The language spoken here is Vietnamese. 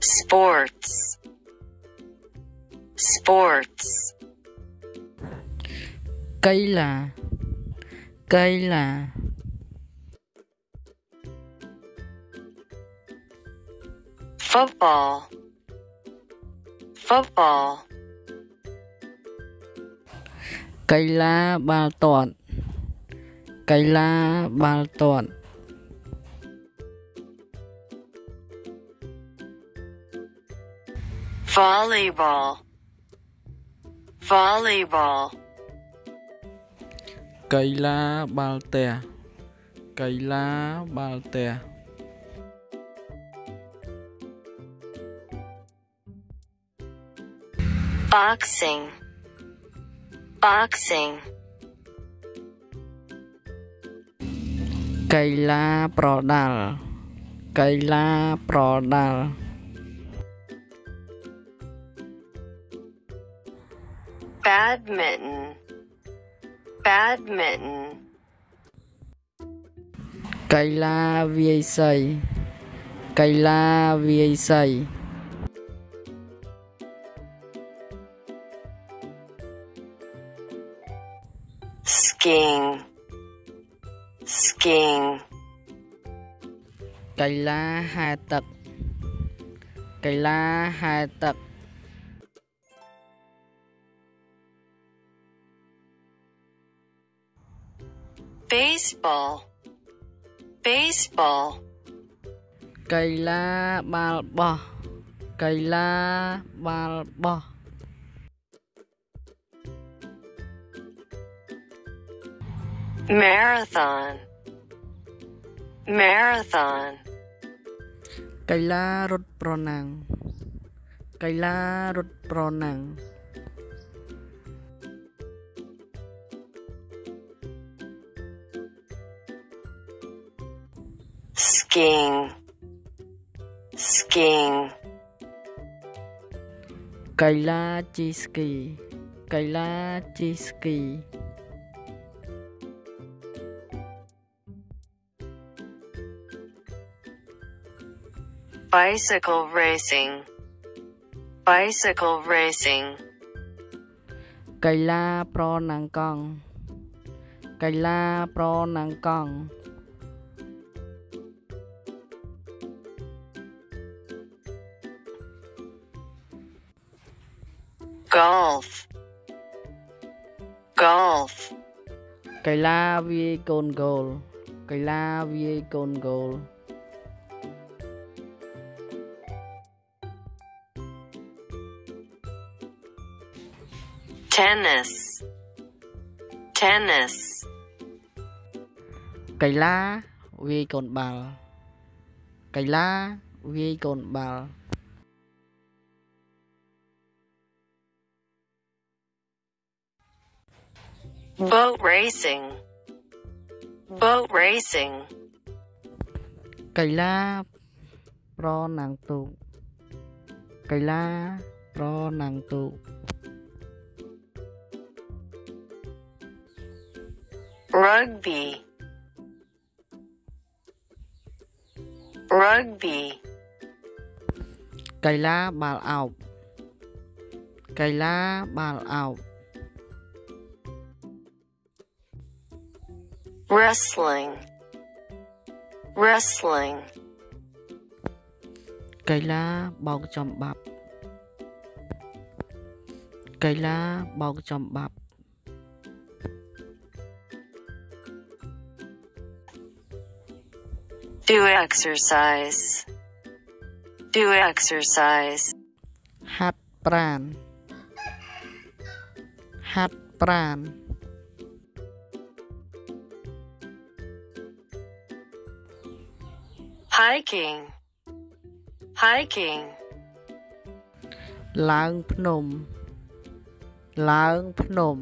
sports. Sports. Cây là cây là. Football. Football. Cây lá ba tuần cây lá ba tuần volleyball volleyball កីឡាបាល់ទះកីឡាបាល់ទះ boxing boxing កីឡាប្រដាល់កីឡាប្រដាល់ badminton. Badminton. Cây la vi xây. Cây la vi xây. Skiing. Skiing. Cây la hà tật. Cây la hà tật. Baseball baseball កីឡាបាល់បោះកីឡាបាល់បោះ marathon marathon កីឡារត់ប្រណាំងកីឡារត់ប្រណាំង skiing skiing កីឡាជិះស្គីកីឡាជិះស្គី bicycle racing bicycle racing កីឡាប្រណាំងកង់កីឡាប្រណាំងកង់ golf. Golf. Cây la vi con gol cây la vi con gol tennis. Tennis. Cây la vi con bal, cây la vi con bal. Boat racing. Boat racing. Kỳ pro nàng tụ. Kỳ la pro nàng tụ. Rugby. Rugby. Kỳ la bà ảo. Kỳ la bà ảo. wrestling wrestling កីឡាបោកចំបាប់កីឡាបោកចំបាប់ do exercise do exercise ហាត់ប្រានហាត់ប្រាន hiking hiking ឡើងភ្នំឡើងភ្នំ